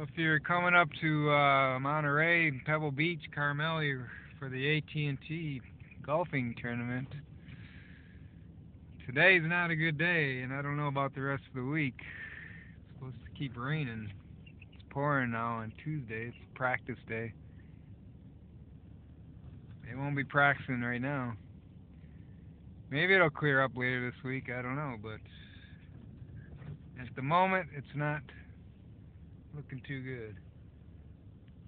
If you're coming up to uh, Monterey, Pebble Beach, Carmel for the AT&T golfing tournament, today's not a good day, and I don't know about the rest of the week. It's supposed to keep raining. It's pouring now on Tuesday. It's practice day. They won't be practicing right now. Maybe it'll clear up later this week. I don't know, but at the moment, it's not looking too good.